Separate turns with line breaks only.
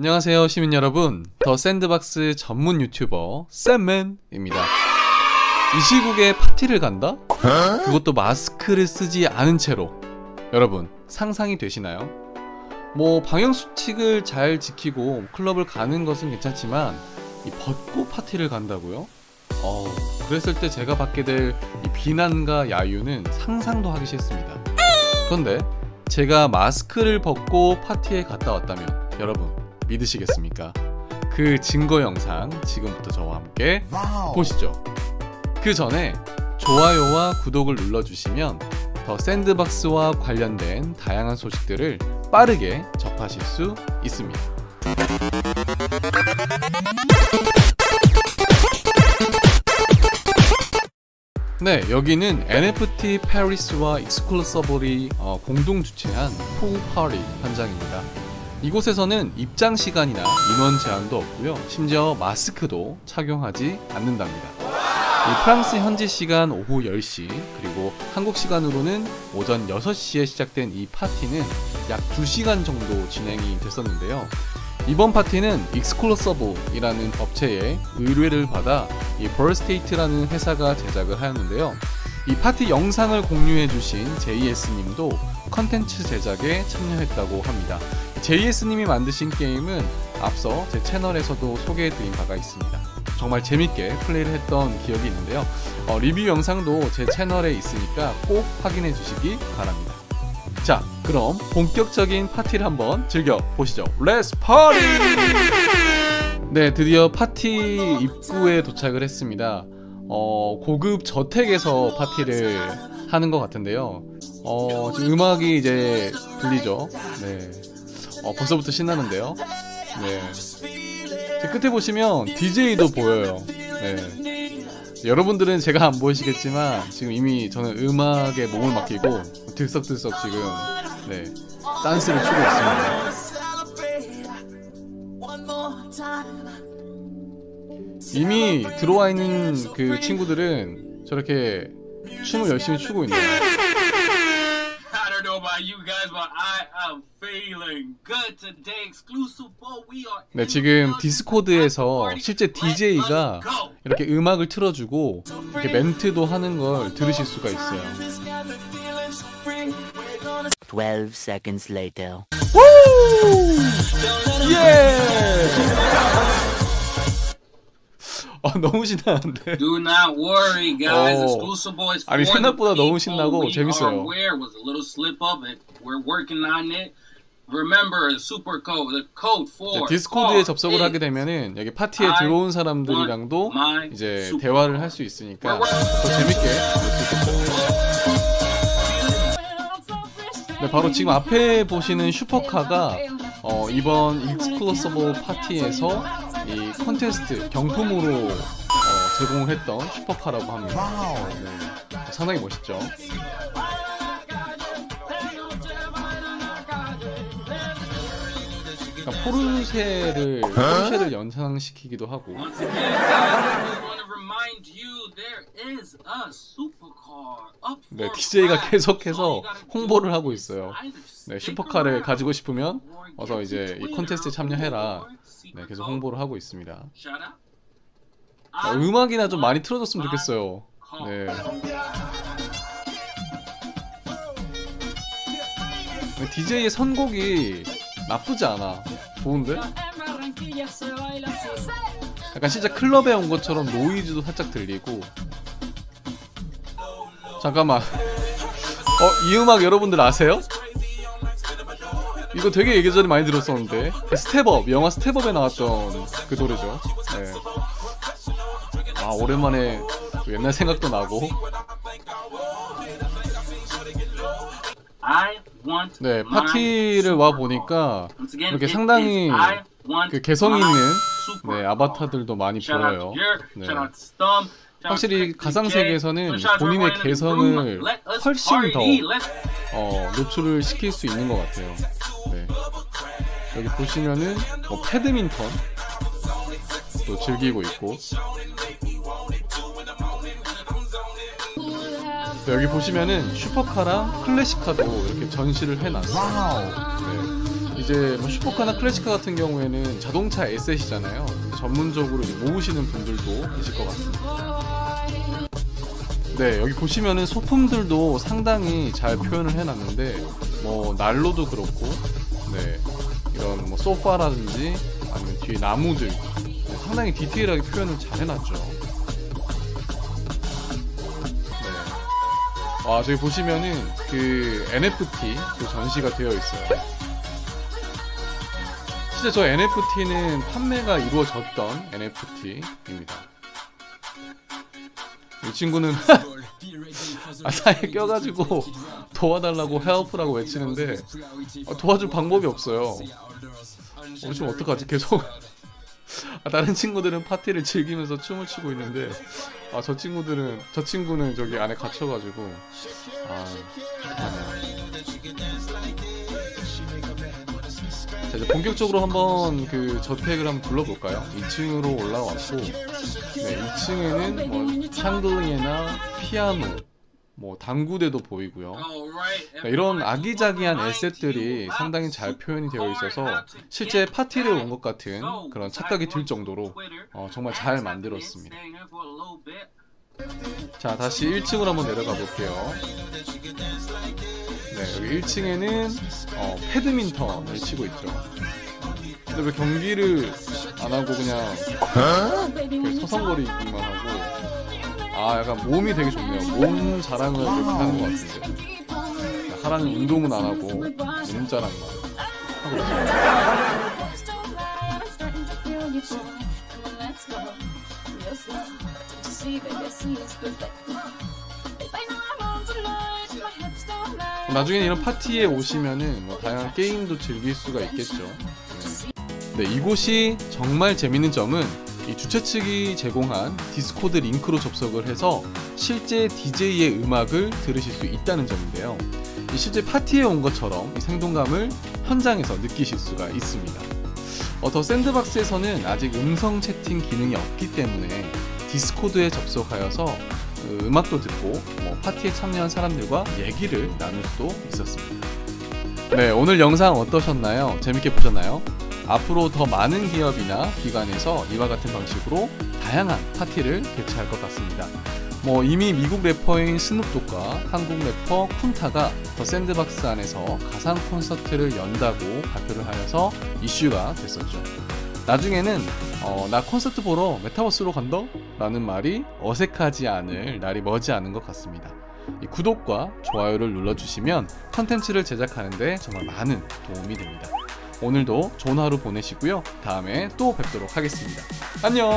안녕하세요 시민 여러분 더 샌드박스 전문 유튜버 쌤맨입니다 이 시국에 파티를 간다? 그것도 마스크를 쓰지 않은 채로 여러분 상상이 되시나요? 뭐 방역수칙을 잘 지키고 클럽을 가는 것은 괜찮지만 이 벗고 파티를 간다고요? 어, 그랬을 때 제가 받게 될이 비난과 야유는 상상도 하기 싫습니다 그런데 제가 마스크를 벗고 파티에 갔다 왔다면 여러분 믿으시겠습니까? 그 증거 영상 지금부터 저와 함께 보시죠. 그 전에 좋아요와 구독을 눌러주시면 더 샌드박스와 관련된 다양한 소식들을 빠르게 접하실 수 있습니다. 네, 여기는 NFT Paris와 Exclusible이 어, 공동 주최한 풀 파티 현장입니다. 이곳에서는 입장 시간이나 인원 제한도 없고요. 심지어 마스크도 착용하지 않는답니다. 이 프랑스 현지 시간 오후 10시 그리고 한국 시간으로는 오전 6시에 시작된 이 파티는 약 2시간 정도 진행이 됐었는데요. 이번 파티는 Exclusible이라는 업체의 의뢰를 받아 이 벌스테이트라는 회사가 제작을 하였는데요. 이 파티 영상을 공유해주신 JS님도 컨텐츠 제작에 참여했다고 합니다. JS님이 만드신 게임은 앞서 제 채널에서도 소개해드린 바가 있습니다. 정말 재밌게 플레이를 했던 기억이 있는데요. 어, 리뷰 영상도 제 채널에 있으니까 꼭 확인해 주시기 바랍니다. 자, 그럼 본격적인 파티를 한번 즐겨 보시죠. Let's party! 네, 드디어 파티 입구에 도착을 했습니다. 어, 고급 저택에서 파티를 하는 것 같은데요. 어, 지금 음악이 이제 들리죠? 네. 어, 벌써부터 신나는데요. 네. 제 끝에 보시면 DJ도 보여요. 네. 여러분들은 제가 안 보이시겠지만 지금 이미 저는 음악에 몸을 맡기고 들썩들썩 지금 네 댄스를 추고 있습니다. 이미 들어와 있는 그 친구들은 저렇게 춤을 열심히 추고 있네요. 네, 지금 디스코드에서 실제 DJ가 이렇게 음악을 틀어주고 이렇게 멘트도 하는 걸 들으실 수가 있어요.
12 seconds later.
예! 아 너무 신나는데.
Do not worry, guys.
어.
Exclusive Boys
아니, 생각보다 너무. 신나고 재밌어요.
aware was a little slip up, and we're working on it. Remember the super code, the code for
디스코드에 접속을 하게 되면은 여기 파티에 들어온 사람들이랑도 이제 대화를 할 수 있으니까 더 재밌게. 네, 바로 지금 앞에 보시는 슈퍼카가 어, 이번 Exclusible 파티에서 이 컨테스트 경품으로 어, 제공을 했던 슈퍼카라고 합니다. 네, 상당히 멋있죠. 그러니까 포르쉐를 포르쉐를 연상시키기도 하고 네,
grabs.
계속해서 홍보를 하고 있어요. 네, 슈퍼카를 가지고 싶으면 어서 이제 이 콘테스트에 참여해라. 네, 계속. 홍보를 하고 있습니다. 아, 음악이나 좀 많이 틀어줬으면 좋겠어요. 네. DJ의 선곡이 나쁘지 않아. 좋은데? 약간 진짜 클럽에 온 것처럼 노이즈도 살짝 들리고. 잠깐만. 어, 이 음악 여러분들 아세요? 이거 되게 예전에 많이 들었었는데. 스텝업, 영화 스텝업에 나왔던 그 노래죠. 네. 아, 오랜만에 또 옛날 생각도 나고. 네, 파티를 와. 보니까 이렇게 상당히 그 개성 있는. 네, 아바타들도 많이 보여요. 네. 확실히 가상 세계에서는 본인의 개성을
us
훨씬. 더 어, 노출을 시킬 수 있는 것 같아요. 네. 여기 보시면은 뭐 배드민턴 또 즐기고 있고 네, 여기 보시면은 슈퍼카랑 클래식카도 이렇게 전시를 해놨어요. 네. 이제 뭐 슈퍼카나 클래식카 같은 경우에는 자동차 asset이잖아요. 전문적으로 모으시는 분들도 계실 것 같습니다. 네, 여기 보시면은 소품들도 상당히 잘 표현을 해놨는데, 뭐, 난로도 그렇고, 네, 이런 뭐 소파라든지, 아니면 뒤에 나무들, 네, 상당히 디테일하게 표현을 잘 해놨죠. 네. 와, 저기 보시면은 그 NFT 그 전시가 되어 있어요. 실제 저 NFT는 판매가 이루어졌던 NFT입니다. 이 친구는 아, 사이에 껴가지고 도와달라고 help라고 외치는데 아, 도와줄 방법이 없어요. 어, 지금 어떡하지? 계속 아, 다른 친구들은 파티를 즐기면서 춤을 추고 있는데 아, 저 친구들은 저 친구는 저기 안에 갇혀가지고 아, 어 이제 본격적으로 한번 그 저택을 한번 둘러볼까요? 2층으로 올라왔고, 네, 2층에는 뭐 샹들리에나 피아노, 뭐 당구대도 보이고요. 네, 이런 아기자기한 에셋들이 상당히 잘 표현이 되어 있어서 실제 파티를 온 것 같은 그런 착각이 들 정도로 어, 정말 잘 만들었습니다. 자, 다시 1층으로 한번 내려가 볼게요. 네, 여기 1층에는 어, 패드민턴을 치고 있죠. 근데 왜 경기를 안 하고 그냥 서성거리기만 하고 아, 약간 몸이 되게 좋네요. 몸 자랑을 이렇게 하는 것 같은데. 하랑 운동은 안 하고 몸 자랑만 하고 있어요. 나중에 이런 파티에 오시면은 뭐 다양한 게임도 즐길 수가 있겠죠. 네. 네, 이곳이 정말 재밌는 점은 이 주최 측이 제공한 Discord 링크로 접속을 해서 실제 DJ의 음악을 들으실 수 있다는 점인데요. 이 실제 파티에 온 것처럼 이 생동감을 현장에서 느끼실 수가 있습니다. 어, The Sandbox에서는 아직 음성 채팅 기능이 없기 때문에 Discord에 접속하여서 그 음악도 듣고 뭐 파티에 참여한 사람들과 얘기를 나눌 수도 있었습니다. 네, 오늘 영상 어떠셨나요? 재밌게 보셨나요? 앞으로 더 많은 기업이나 기관에서 이와 같은 방식으로 다양한 파티를 개최할 것 같습니다. 뭐 이미 미국 래퍼인 스눕독과 한국 래퍼 쿤타가 더 샌드박스 안에서 가상 콘서트를 연다고 발표를 하여서 이슈가 됐었죠. 나중에는 어, 나 콘서트 보러 메타버스로 간다? 라는 말이 어색하지 않을 날이 머지 않은 것 같습니다. 이 구독과 좋아요를 눌러주시면 컨텐츠를 제작하는데 정말 많은 도움이 됩니다. 오늘도 좋은 하루 보내시고요. 다음에 또 뵙도록 하겠습니다. 안녕!